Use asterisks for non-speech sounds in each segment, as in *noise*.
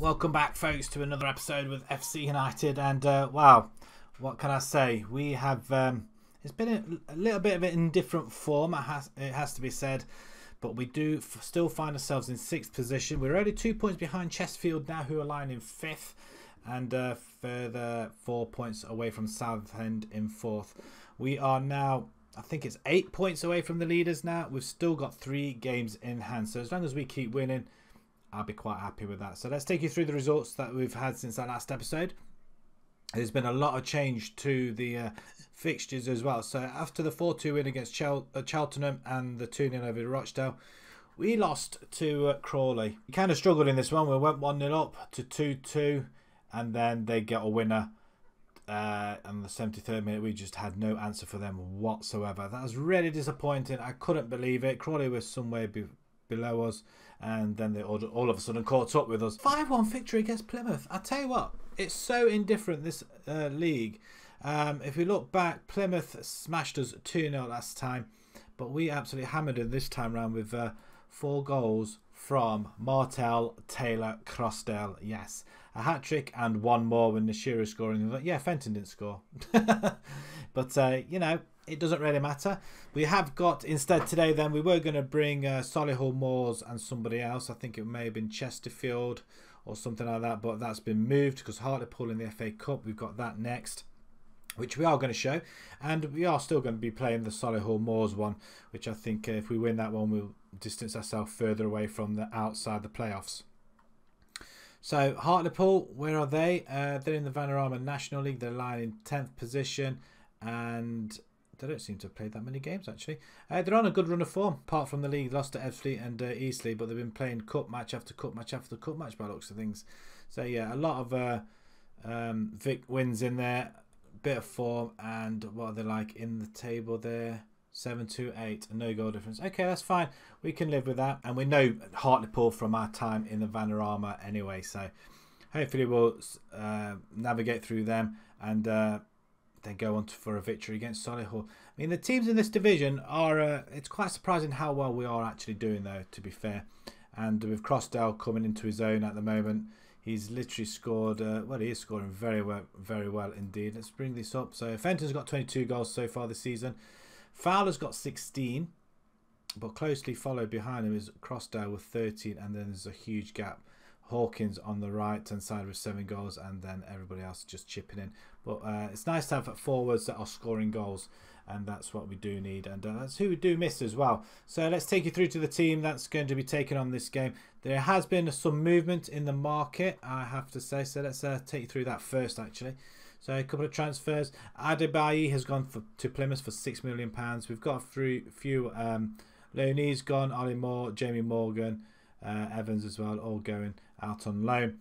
Welcome back, folks, to another episode with FC United. And uh, wow, what can I say? We have um, it's been a, a, little bit of an indifferent form. It has it has to be said, but we do still find ourselves in sixth position. We're only two points behind Chesterfield now, who are lying in fifth, and uh, further four points away from Southend in fourth. We are now. I think it's eight points away from the leaders now. We've still got three games in hand. So as long as we keep winning, I'll be quite happy with that. So let's take you through the results that we've had since our last episode. There's been a lot of change to the uh, fixtures as well. So after the 4-2 win against Chel uh, Cheltenham and the 2-0 over Rochdale, we lost to uh, Crawley. We kind of struggled in this one. We went 1-0 up to 2-2 and then they get a winner. Uh, and the 73rd minute, we just had no answer for them whatsoever. That was really disappointing. I couldn't believe it. Crawley was somewhere be below us, and then they all, all of a sudden caught up with us. 5 1 victory against Plymouth. I tell you what, it's so indifferent, this uh, league. Um, if we look back, Plymouth smashed us 2 0 last time, but we absolutely hammered it this time round with uh, four goals from Martel, Taylor, Crossdale. Yes, a hat trick and one more when Nashira scoring. Yeah, Fenton didn't score. *laughs* but, uh, you know, it doesn't really matter. We have got, instead today then, we were going to bring uh, Solihull Moors and somebody else. I think it may have been Chesterfield or something like that, but that's been moved because Hartlepool in the FA Cup, we've got that next which we are going to show. And we are still going to be playing the Solihull Moors one which I think uh, if we win that one we'll distance ourselves further away from the outside the playoffs. So Hartlepool where are they? Uh, they're in the Vanarama National League. They're lying in 10th position. And they don't seem to have played that many games actually. Uh, they're on a good run of form, apart from the league. Lost to Ebbsfleet and uh, Eastleigh, but they've been playing cup match after cup match after cup match by looks of things. So yeah, a lot of uh, um, Vic wins in there, bit of form, and what are they like in the table there? Seven two eight, no goal difference. Okay, that's fine. We can live with that, and we know Hartlepool from our time in the Vanarama anyway. So hopefully we'll uh, navigate through them and uh, then go on to, for a victory against Solihull. I mean, the teams in this division are. Uh, it's quite surprising how well we are actually doing, though. To be fair, and with Crossdale coming into his own at the moment, he's literally scored. Uh, well, he is scoring very well, very well indeed. Let's bring this up. So Fenton's got 22 goals so far this season. Fowler's got 16, but closely followed behind him is Crossdale with 13, and then there's a huge gap Hawkins on the right hand side with seven goals, and then everybody else just chipping in. But uh, it's nice to have forwards that are scoring goals, and that's what we do need, and uh, that's who we do miss as well. So let's take you through to the team that's going to be taking on this game. There has been some movement in the market, I have to say. So let's uh, take you through that first, actually. So a couple of transfers. Adebayi has gone for, to Plymouth for six million pounds. We've got a few, few um, Leonie's gone, Ollie Moore, Jamie Morgan, uh, Evans as well, all going out on loan.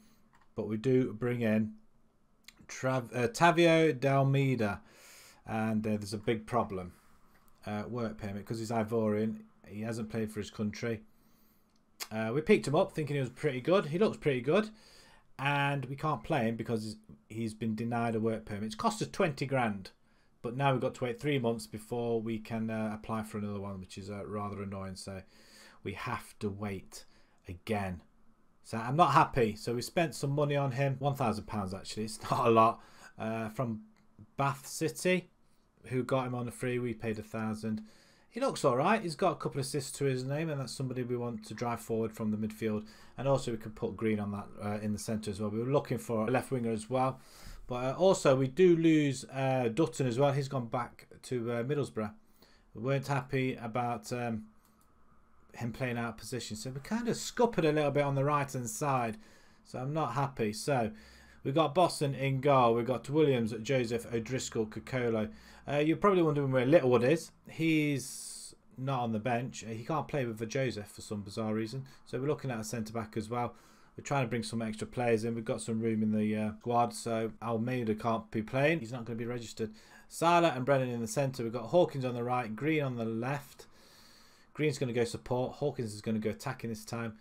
But we do bring in Trav uh, Tavio Dalmeida, and uh, there's a big problem. Uh, work permit because he's Ivorian. He hasn't played for his country. Uh, we picked him up thinking he was pretty good. He looks pretty good, and we can't play him because he's been denied a work permit. It's cost us twenty grand, but now we've got to wait three months before we can uh, apply for another one, which is uh, rather annoying. So we have to wait again. So I'm not happy. So we spent some money on him, £1,000 actually. It's *laughs* not a lot. Uh, from Bath City, who got him on a free. We paid a thousand. He looks all right. He's got a couple of assists to his name, and that's somebody we want to drive forward from the midfield. And also, we can put Green on that uh, in the centre as well. We were looking for a left winger as well. But uh, also, we do lose uh, Dutton as well. He's gone back to uh, Middlesbrough. We weren't happy about um, him playing out position. So we kind of scuppered a little bit on the right hand side. So I'm not happy. So we've got Bosun in goal. We've got Williams, Joseph, O'Driscoll, Kokolo. Uh, you're probably wondering where Littlewood is. He's not on the bench. He can't play with Joseph for some bizarre reason. So we're looking at a centre back as well. We're trying to bring some extra players in. We've got some room in the uh, squad. So Almeida can't be playing. He's not going to be registered. Sala and Brennan in the centre. We've got Hawkins on the right, Green on the left. Green's going to go support. Hawkins is going to go attacking this time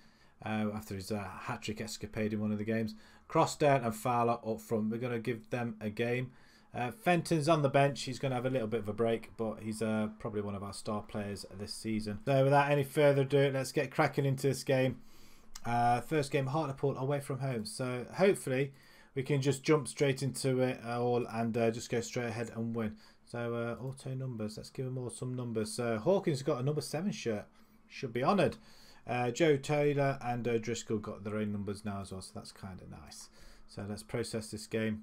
uh, after his uh, hat trick escapade in one of the games. Crossdale and Fowler up front. We're going to give them a game. Uh, Fenton's on the bench. He's going to have a little bit of a break, but he's uh, probably one of our star players this season. So without any further ado, let's get cracking into this game. Uh, first game, Hartlepool away from home. So hopefully we can just jump straight into it all and uh, just go straight ahead and win. So uh, auto numbers, let's give them all some numbers. Uh, Hawkins got a number seven shirt, should be honoured. Uh, Joe Taylor and uh, Driscoll got their own numbers now as well, so that's kind of nice. So let's process this game.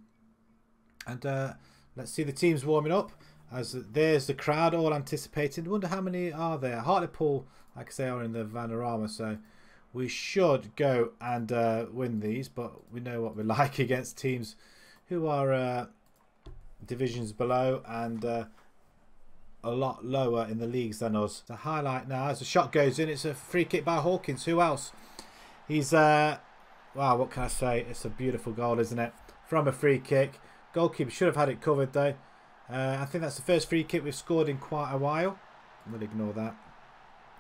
And uh, let's see the teams warming up. As there's the crowd all anticipating. wonder how many are there. Hartlepool, like I say, are in the Vanarama, so we should go and uh, win these. But we know what we're *laughs* like against teams who are divisions below and uh, a lot lower in the leagues than us. The highlight now as the shot goes in, it's a free kick by Hawkins. Who else? He's uh, wow. What can I say? It's a beautiful goal, isn't it? From a free kick. Goalkeeper should have had it covered though. Uh, I think that's the first free kick we've scored in quite a while. We'll ignore that.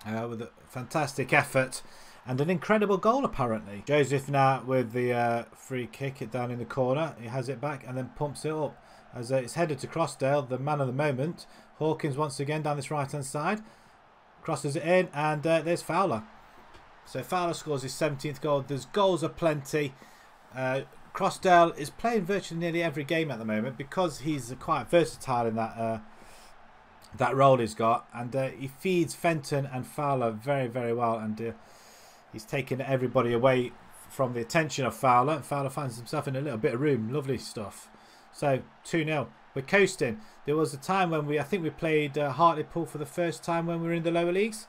Uh, with a fantastic effort and an incredible goal apparently. Joseph now with the uh, free kick it down in the corner. He has it back and then pumps it up. As uh, it's headed to Crossdale, the man of the moment. Hawkins once again down this right hand side. Crosses it in and uh, there's Fowler. So Fowler scores his 17th goal. There's goals aplenty. Uh, Crossdale is playing virtually nearly every game at the moment because he's quite versatile in that uh, that role he's got, and uh, he feeds Fenton and Fowler very very well, and uh, he's taken everybody away from the attention of Fowler. Fowler finds himself in a little bit of room. Lovely stuff. So 2 0. We're coasting. There was a time when we, I think we played uh, Hartlepool for the first time when we were in the lower leagues,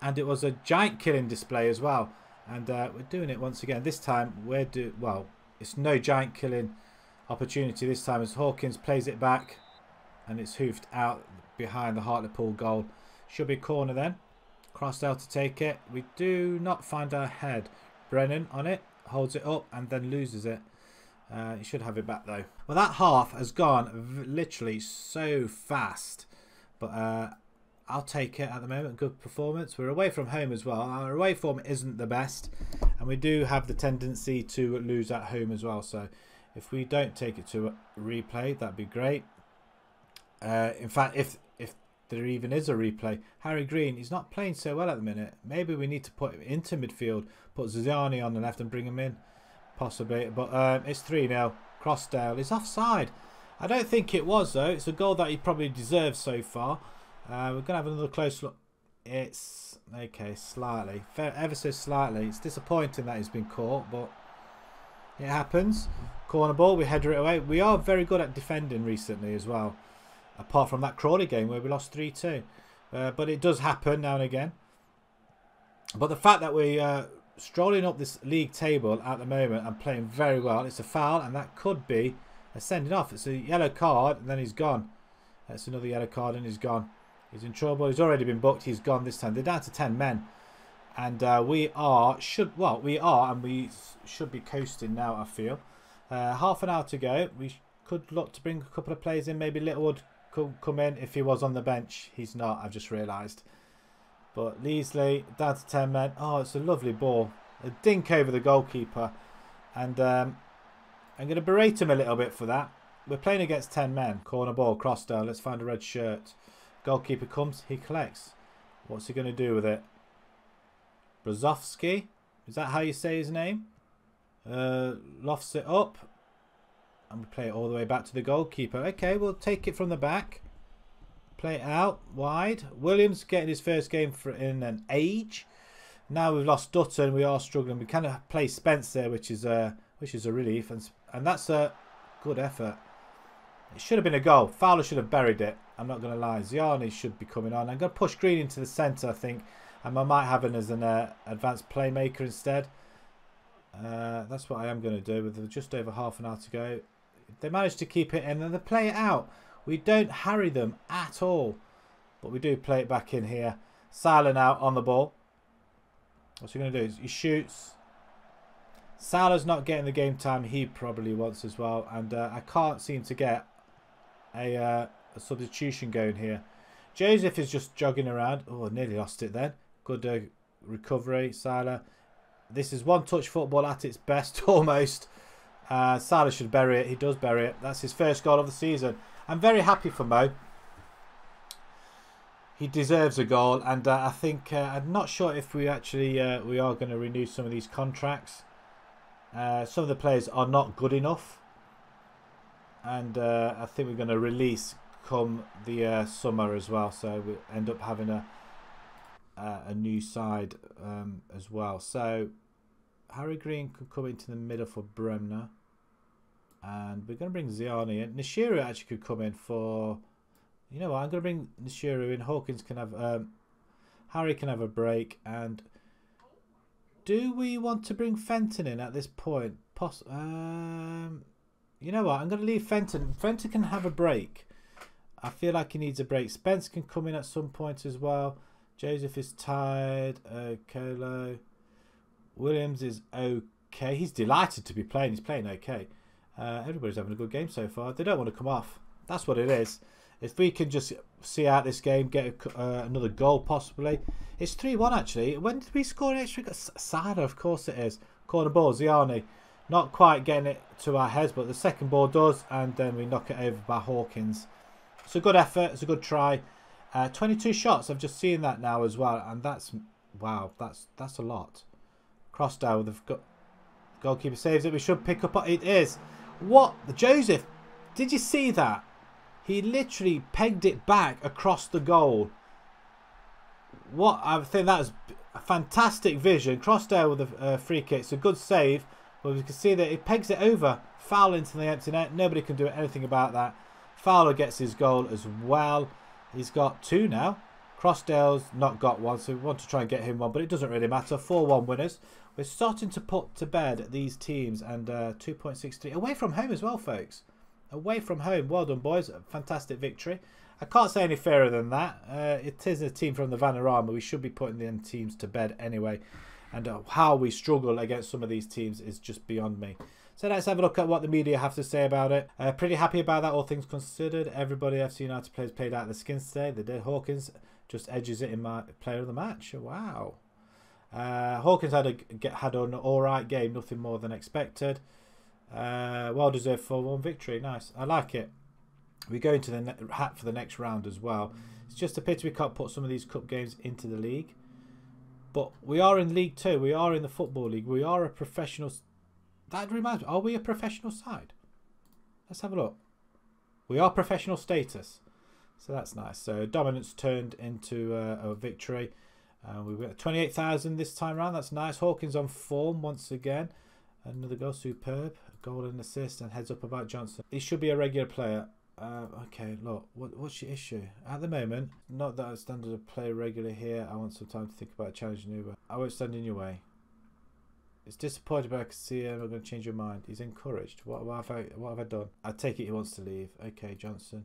and it was a giant killing display as well. And uh, we're doing it once again. This time we're do well. It's no giant killing opportunity this time as Hawkins plays it back and it's hoofed out behind the Hartlepool goal. Should be corner then. Crossdale to take it. We do not find our head. Brennan on it. Holds it up and then loses it. Uh, he should have it back though. Well, that half has gone literally so fast. But uh, I'll take it at the moment. Good performance. We're away from home as well. Our away form isn't the best. And we do have the tendency to lose at home as well. So if we don't take it to replay, that'd be great. Uh, in fact, if if there even is a replay, Harry Green, he's not playing so well at the minute. Maybe we need to put him into midfield, put Zizani on the left and bring him in. Possibly. But um, it's 3-0. Crossdale is offside. I don't think it was, though. It's a goal that he probably deserves so far. Uh, we're going to have another close look. It's, okay, slightly. Ever so slightly. It's disappointing that he's been caught, but it happens. Corner ball, we header it away. We are very good at defending recently as well. Apart from that Crawley game where we lost 3-2. Uh, but it does happen now and again. But the fact that we uh, strolling up this league table at the moment and playing very well. It's a foul, and that could be a sending off. It's a yellow card, and then he's gone. That's another yellow card, and he's gone. He's in trouble. He's already been booked. He's gone this time. They're down to 10 men. And uh, we are, should well, we are, and we should be coasting now, I feel. Uh, half an hour to go. We could look to bring a couple of players in. Maybe Littlewood could come in if he was on the bench. He's not, I've just realised. But Leasley down to 10 men. Oh, it's a lovely ball. A dink over the goalkeeper. And um, I'm going to berate him a little bit for that. We're playing against 10 men. Corner ball, Crossdale. Let's find a red shirt. Goalkeeper comes. He collects. What's he going to do with it? Brzozowski? Is that how you say his name? Uh, lofts it up. And we play it all the way back to the goalkeeper. Okay, we'll take it from the back. Play it out wide. Williams getting his first game for in an age. Now we've lost Dutton. We are struggling. We kind of play Spence there, which is a which is a relief, and and that's a good effort. It should have been a goal. Fowler should have buried it. I'm not going to lie. Ziani should be coming on. I'm going to push Green into the centre, I think. And I might have him as an uh, advanced playmaker instead. Uh, that's what I am going to do with just over half an hour to go. They managed to keep it in and they play it out. We don't harry them at all. But we do play it back in here. Silent out on the ball. What's he going to do? He shoots. Salah's not getting the game time he probably wants as well. And uh, I can't seem to get a, uh, a, substitution going here. Joseph is just jogging around. Oh, nearly lost it then. Good uh, recovery, Salah. This is one-touch football at its best, *laughs* almost. Uh, Salah should bury it. He does bury it. That's his first goal of the season. I'm very happy for Mo. he deserves a goal, and uh, I think uh, I'm not sure if we actually uh, we are going to renew some of these contracts. Uh, some of the players are not good enough, and uh, I think we're going to release come the uh, summer as well. So we end up having a a new side um, as well. So Harry Green could come into the middle for Bremner, and we're going to bring Ziani in. Nishiro actually could come in for you know what? I'm going to bring Nishiro in. Hawkins can have... Um, Harry can have a break. And do we want to bring Fenton in at this point? Poss um, you know what? I'm going to leave Fenton. Fenton can have a break. I feel like he needs a break. Spence can come in at some point as well. Joseph is tired. Uh, Colo. Williams is okay. He's delighted to be playing. He's playing okay. Uh, everybody's having a good game so far. They don't want to come off. That's what it is. If we can just see out this game, get a, uh, another goal possibly. It's 3-1 actually. When did we score an extra goal? Sada, of course it is. Corner ball, Ziani. Not quite getting it to our heads, but the second ball does. And then we knock it over by Hawkins. It's a good effort. It's a good try. Uh, 22 shots. I've just seen that now as well. And that's, wow, that's that's a lot. Crossdale, they've got, goalkeeper saves it. We should pick up, it is. What? The Joseph, did you see that? He literally pegged it back across the goal. What I think that was a fantastic vision. Crossdale with a uh, free kick. It's a good save. But we can see that he pegs it over. Fowler into the empty net. Nobody can do anything about that. Fowler gets his goal as well. He's got two now. Crossdale's not got one, so we want to try and get him one, but it doesn't really matter. 4-1 winners. We're starting to put to bed these teams and uh, 2.63 away from home as well, folks away from home. Well done, boys. Fantastic victory. I can't say any fairer than that. Uh, it is a team from the Vanarama. We should be putting the teams to bed anyway. And uh, how we struggle against some of these teams is just beyond me. So let's have a look at what the media have to say about it. Uh, pretty happy about that, all things considered. Everybody FC United players played out the skins today. They did. Hawkins just edges it in my player of the match. Wow. Uh, Hawkins had a had an all right game, nothing more than expected. Uh, well deserved 4 1 victory. Nice. I like it. We go into the hat for the next round as well. It's just a pity we can't put some of these cup games into the league. But we are in League Two. We are in the Football League. We are a professional. That reminds me. Are we a professional side? Let's have a look. We are professional status. So that's nice. So dominance turned into uh, a victory. Uh, we've got 28,000 this time around. That's nice. Hawkins on form once again. Another goal, superb goal and assist and heads up about Johnson. He should be a regular player. Uh, okay, look, what, what's your issue? At the moment, not that I stand to play regularly here. I want some time to think about challenging Uber. I won't stand in your way. It's disappointed, but I can see him. I'm going to change your mind. He's encouraged. What, what, have I, what have I done? I take it he wants to leave. Okay, Johnson.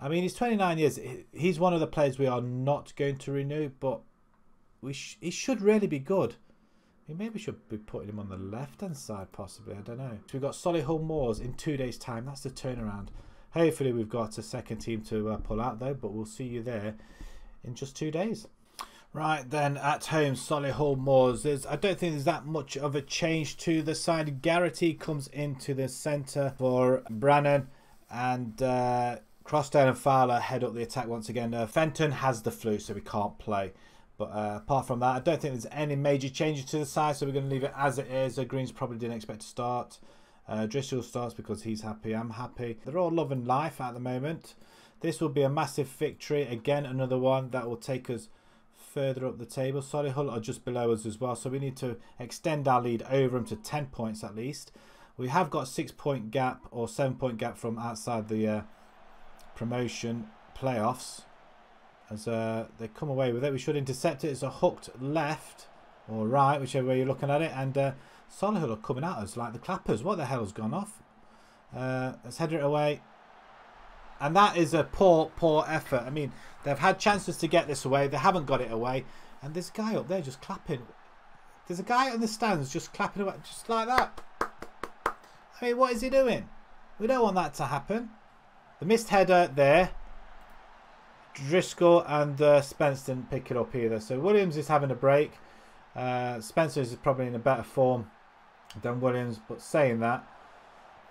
I mean, he's 29 years. He's one of the players we are not going to renew, but we sh he should really be good. We maybe should be putting him on the left-hand side, possibly. I don't know. So we've got Solihull Moors in two days' time. That's the turnaround. Hopefully we've got a second team to uh, pull out, though, but we'll see you there in just two days. Right then, at home, Solihull Moors. There's, I don't think there's that much of a change to the side. Garrity comes into the centre for Brannan, and uh, Crossdale and Fowler head up the attack once again. Uh, Fenton has the flu, so we can't play. But uh, apart from that, I don't think there's any major changes to the side, so we're going to leave it as it is. Uh, Greens probably didn't expect to start. Uh, starts because he's happy. I'm happy. They're all loving life at the moment. This will be a massive victory. Again, another one that will take us further up the table. Solihull are just below us as well, so we need to extend our lead over them to 10 points at least. We have got a six point gap or seven point gap from outside the uh, promotion playoffs as uh, they come away with it. We should intercept it. It's a hooked left or right, whichever way you're looking at it. And uh, Solihull are coming at us like the clappers. What the hell's gone off? Uh, let's header it away. And that is a poor, poor effort. I mean, they've had chances to get this away. They haven't got it away. And this guy up there just clapping. There's a guy in the stands just clapping away, just like that. I mean, what is he doing? We don't want that to happen. The missed header there. Driscoll and uh, Spence didn't pick it up either. So Williams is having a break. Uh, Spencer is probably in a better form than Williams. But saying that,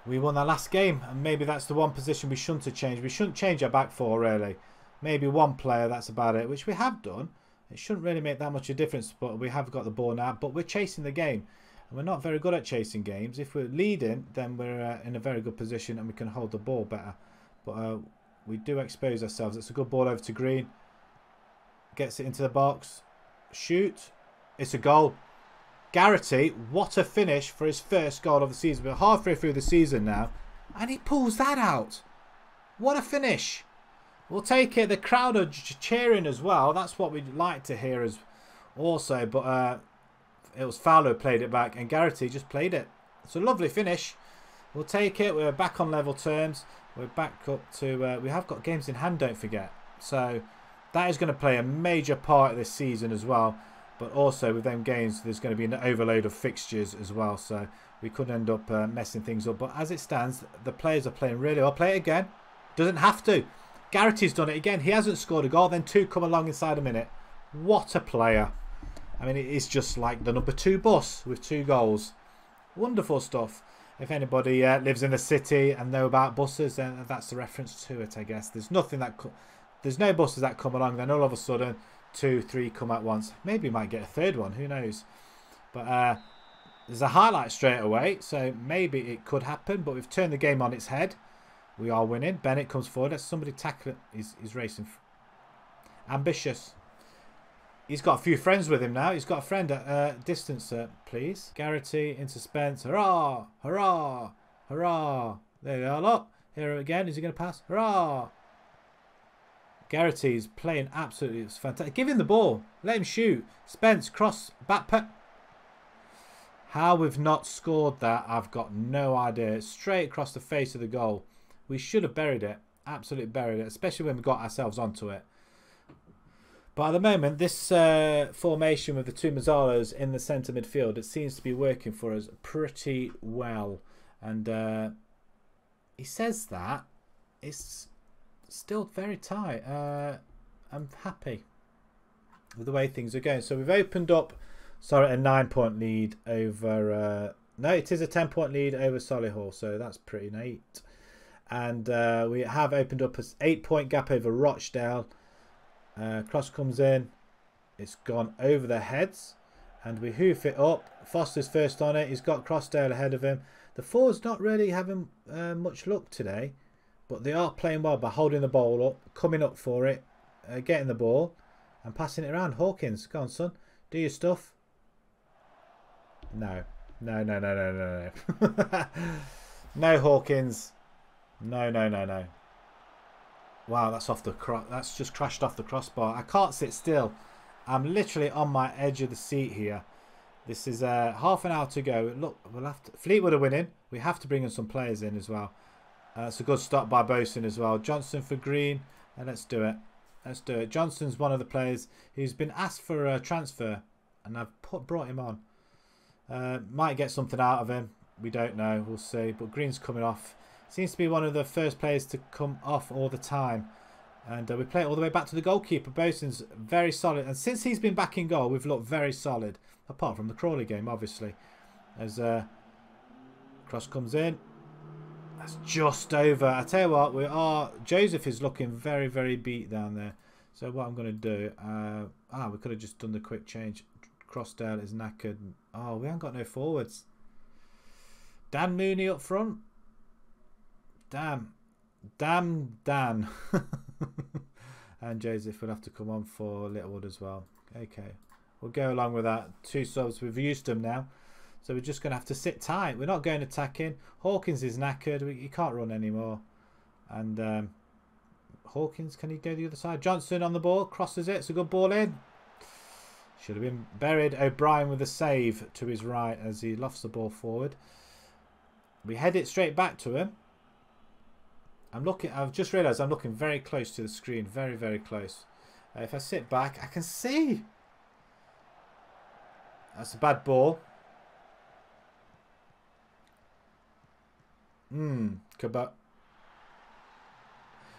we won our last game. And maybe that's the one position we shouldn't have changed. We shouldn't change our back four, really. maybe one player, that's about it, which we have done. It shouldn't really make that much of a difference, but we have got the ball now. But we're chasing the game. And we're not very good at chasing games. If we're leading, then we're uh, in a very good position and we can hold the ball better. But uh, we do expose ourselves. It's a good ball over to Green. Gets it into the box. Shoot. It's a goal. Garrity, what a finish for his first goal of the season. We're halfway through the season now. And he pulls that out. What a finish. We'll take it. The crowd are cheering as well. That's what we'd like to hear as also. But uh, it was Fowler who played it back. And Garrity just played it. It's a lovely finish. We'll take it. We're back on level terms. We're back up to... Uh, we have got games in hand, don't forget. So that is going to play a major part of this season as well. But also with them games, there's going to be an overload of fixtures as well. So we could end up uh, messing things up. But as it stands, the players are playing really well. Play it again. Doesn't have to. Garrity's done it again. He hasn't scored a goal. Then two come along inside a minute. What a player. I mean, it is just like the number two bus with two goals. Wonderful stuff. If anybody uh, lives in the city and know about buses, then that's the reference to it, I guess. There's nothing that... There's no buses that come along. Then all of a sudden, two, three come at once. Maybe might get a third one. Who knows? But uh, there's a highlight straight away. So maybe it could happen. But we've turned the game on its head. We are winning. Bennett comes forward. Somebody tackle it. He's, he's racing. Ambitious. He's got a few friends with him now. He's got a friend at uh, distance, uh, please. Garrity in suspense. Hurrah! Hurrah! Hurrah! There they are. Look. Here again. Is he going to pass? Hurrah! Garrity's playing absolutely fantastic. Give him the ball. Let him shoot. Spence, cross, back put. How we've not scored that, I've got no idea. Straight across the face of the goal. We should have buried it. Absolutely buried it. Especially when we got ourselves onto it. But at the moment, this uh, formation with the two Mezzalas in the centre midfield, it seems to be working for us pretty well. And uh, he says that. It's still very tight. Uh, I'm happy with the way things are going. So we've opened up, sorry, a nine-point lead over... Uh, no, it is a 10-point lead over Solihull, so that's pretty neat and uh, we have opened up an eight point gap over Rochdale. Uh, cross comes in, it's gone over their heads, and we hoof it up. Foster's first on it, he's got Crossdale ahead of him. The forwards not really having uh, much luck today, but they are playing well by holding the ball up, coming up for it, uh, getting the ball, and passing it around. Hawkins, go on, son, do your stuff. No, no, no, no, no, no, no. no, *laughs* Hawkins. No, no, no, no. Wow, that's off the cro that's just crashed off the crossbar. I can't sit still. I'm literally on my edge of the seat here. This is uh, half an hour to go. Look, we'll have to, Fleetwood are winning. We have to bring in some players in as well. Uh, it's a good stop by Bosun as well. Johnson for Green. And let's do it. Let's do it. Johnson's one of the players who's been asked for a transfer. And I've put, brought him on. Uh, might get something out of him. We don't know. We'll see. But Green's coming off. Seems to be one of the first players to come off all the time. And uh, we play it all the way back to the goalkeeper. Bosun's very solid. And since he's been back in goal, we've looked very solid. Apart from the Crawley game, obviously. As uh, cross comes in. That's just over. I tell you what, we are. Joseph is looking very, very beat down there. So what I'm going to do. Uh, ah, we could have just done the quick change. Crossdale is knackered. Oh, we haven't got no forwards. Dan Mooney up front. Damn. Damn Dan. *laughs* and Joseph will have to come on for Littlewood as well. Okay. We'll go along with that. Two subs. We've used them now. So we're just going to have to sit tight. We're not going attacking. Hawkins is knackered. He can't run anymore. And um, Hawkins, can he go the other side? Johnson on the ball. Crosses it. It's a good ball in. Should have been buried. O'Brien with a save to his right as he lofts the ball forward. We head it straight back to him. I'm looking. I've just realised I'm looking very close to the screen. Very, very close. Uh, if I sit back, I can see. That's a bad ball. Hmm. But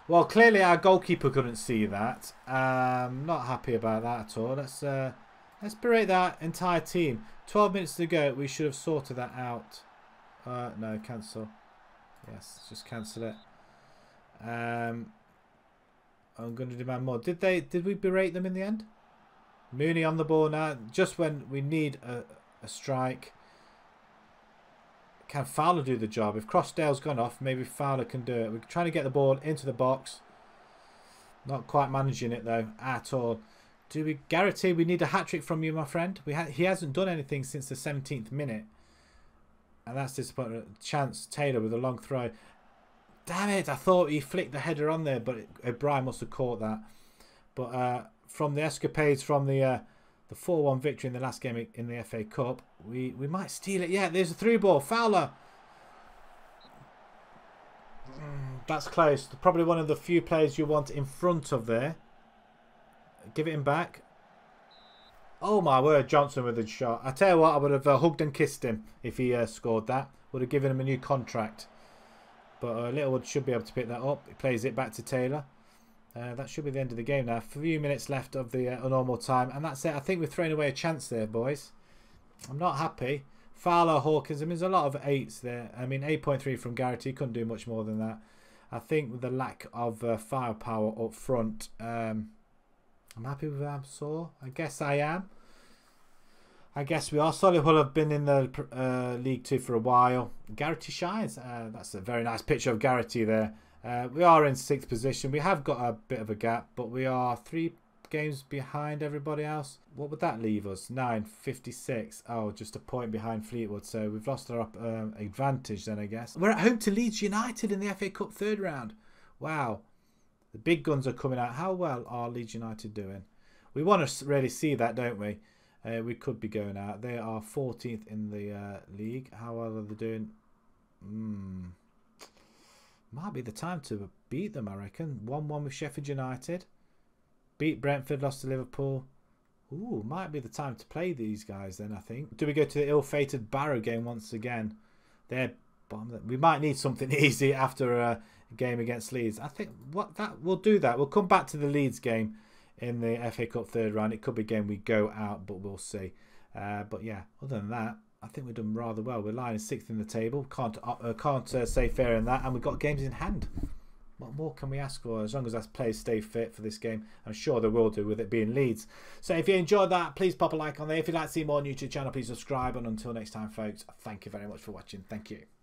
well, clearly our goalkeeper couldn't see that. Um, not happy about that at all. Let's uh, let's berate that entire team. Twelve minutes to go. We should have sorted that out. Uh, no, cancel. Yes, just cancel it. Um, I'm going to demand more. Did they? Did we berate them in the end? Mooney on the ball now. Just when we need a, a strike. Can Fowler do the job? If Crossdale's gone off, maybe Fowler can do it. We're trying to get the ball into the box. Not quite managing it though at all. Do we guarantee we need a hat trick from you, my friend? We ha he hasn't done anything since the 17th minute. And that's disappointing. Chance Taylor with a long throw. Damn it, I thought he flicked the header on there, but O'Brien must have caught that. But uh, from the escapades from the uh, the 4-1 victory in the last game in the FA Cup, we, we might steal it. Yeah, there's a through ball. Fowler. Mm, that's close. Probably one of the few players you want in front of there. Give it him back. Oh my word, Johnson with a shot. I tell you what, I would have uh, hugged and kissed him if he uh, scored that. Would have given him a new contract. But uh, Littlewood should be able to pick that up. He plays it back to Taylor. Uh, that should be the end of the game now. A few minutes left of the uh, normal time. And that's it. I think we've thrown away a chance there, boys. I'm not happy. Fowler, Hawkins. I mean, there's a lot of eights there. I mean, 8.3 from Garrity. Couldn't do much more than that. I think with the lack of uh, firepower up front, um, I'm happy with Amsor. I guess I am. I guess we are. Solihull have been in the uh, League Two for a while. Garrity shines. Uh, that's a very nice picture of Garrity there. Uh, we are in sixth position. We have got a bit of a gap, but we are three games behind everybody else. What would that leave us? 9.56. Oh, just a point behind Fleetwood. So we've lost our um, advantage then, I guess. We're at home to Leeds United in the FA Cup third round. Wow. The big guns are coming out. How well are Leeds United doing? We want to really see that, don't we? Uh, we could be going out. They are 14th in the uh, league. How well are they doing? Hmm. Might be the time to beat them, I reckon. 1-1 with Sheffield United. Beat Brentford, lost to Liverpool. Ooh, might be the time to play these guys then, I think. Do we go to the ill-fated Barrow game once again? They're we might need something *laughs* easy after a game against Leeds. I think what that we'll do that. We'll come back to the Leeds game in the FA Cup third round. It could be a game we go out, but we'll see. Uh, but yeah, other than that, I think we've done rather well. We're lying sixth in the table. Can't uh, uh, can't uh, say fair in that, and we've got games in hand. What more can we ask for? As long as our players stay fit for this game, I'm sure they will do with it being Leeds. So if you enjoyed that, please pop a like on there. If you'd like to see more on YouTube channel, please subscribe. And until next time, folks, thank you very much for watching. Thank you.